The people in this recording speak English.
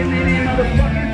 fucking idiot, motherfucker.